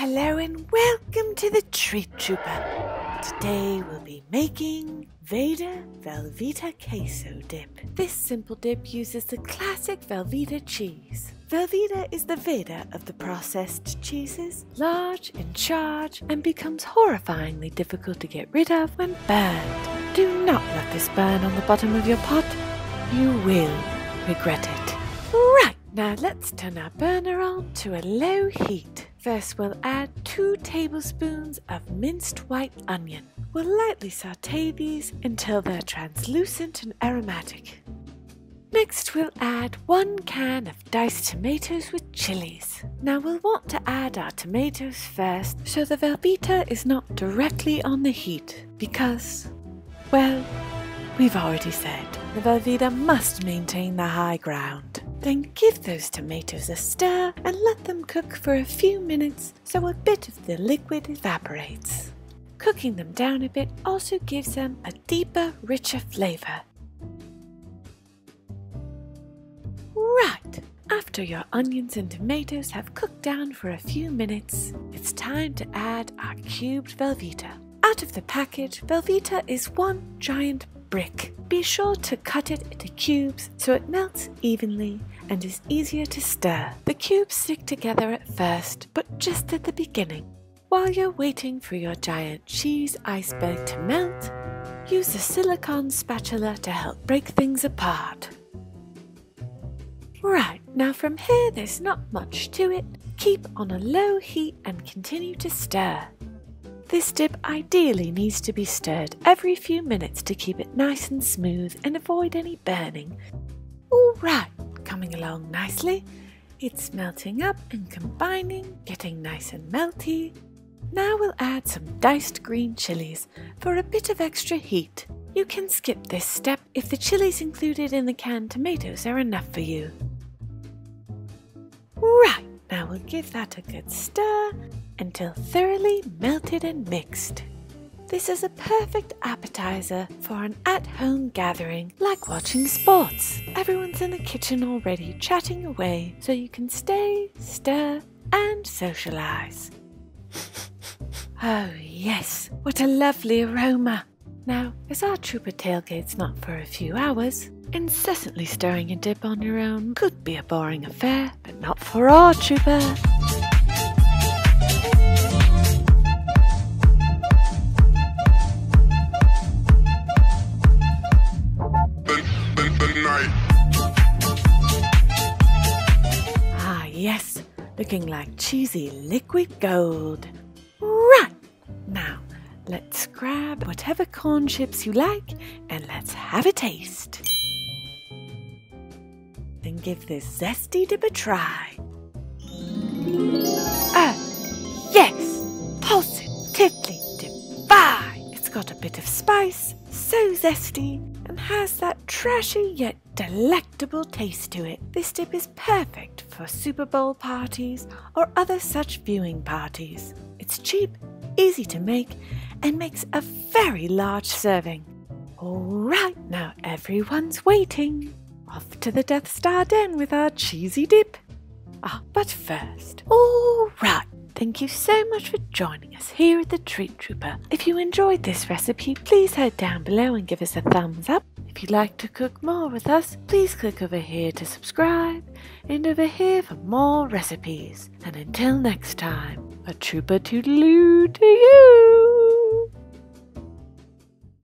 Hello and welcome to the Treat Trooper. Today we'll be making Vader Velveeta Queso Dip. This simple dip uses the classic Velveeta cheese. Velveeta is the Vader of the processed cheeses, large in charge, and becomes horrifyingly difficult to get rid of when burned. Do not let this burn on the bottom of your pot. You will regret it. Right, now let's turn our burner on to a low heat. First, we'll add 2 tablespoons of minced white onion. We'll lightly saute these until they're translucent and aromatic. Next, we'll add 1 can of diced tomatoes with chilies. Now, we'll want to add our tomatoes first so the Velveeta is not directly on the heat because, well, we've already said the Velveeta must maintain the high ground. Then give those tomatoes a stir and let them cook for a few minutes so a bit of the liquid evaporates. Cooking them down a bit also gives them a deeper, richer flavour. Right, after your onions and tomatoes have cooked down for a few minutes, it's time to add our cubed Velveeta. Out of the package, Velveeta is one giant brick. Be sure to cut it into cubes so it melts evenly and is easier to stir. The cubes stick together at first, but just at the beginning. While you're waiting for your giant cheese iceberg to melt, use a silicone spatula to help break things apart. Right, now from here there's not much to it. Keep on a low heat and continue to stir. This dip ideally needs to be stirred every few minutes to keep it nice and smooth and avoid any burning. Alright, coming along nicely. It's melting up and combining, getting nice and melty. Now we'll add some diced green chilies for a bit of extra heat. You can skip this step if the chilies included in the canned tomatoes are enough for you. Now we'll give that a good stir until thoroughly melted and mixed. This is a perfect appetizer for an at home gathering like watching sports. Everyone's in the kitchen already chatting away, so you can stay, stir, and socialise. oh, yes, what a lovely aroma! Now, as our trooper tailgate's not for a few hours, incessantly stirring a dip on your own could be a boring affair, but not for our trooper. Ah, yes, looking like cheesy liquid gold. Right, let's grab whatever corn chips you like and let's have a taste. Then give this zesty dip a try. Ah, yes, positively divine. It's got a bit of spice, so zesty, and has that trashy yet delectable taste to it. This dip is perfect for Super Bowl parties or other such viewing parties. It's cheap, easy to make, and makes a very large serving. All right, now everyone's waiting. Off to the Death Star Den with our cheesy dip. Ah, but first, all right. Thank you so much for joining us here at the Treat Trooper. If you enjoyed this recipe, please head down below and give us a thumbs up. If you'd like to cook more with us, please click over here to subscribe and over here for more recipes. And until next time, a trooper toodaloo to you!